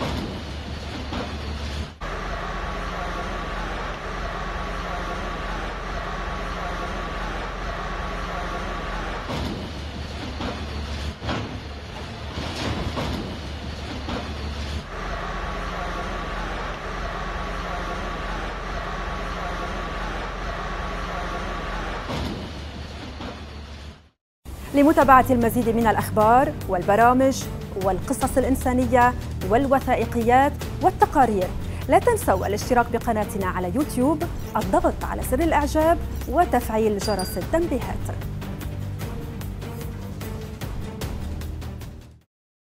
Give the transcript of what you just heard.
you لمتابعة المزيد من الأخبار والبرامج والقصص الإنسانية والوثائقيات والتقارير. لا تنسوا الاشتراك بقناتنا على يوتيوب الضغط على زر الإعجاب وتفعيل جرس التنبيهات.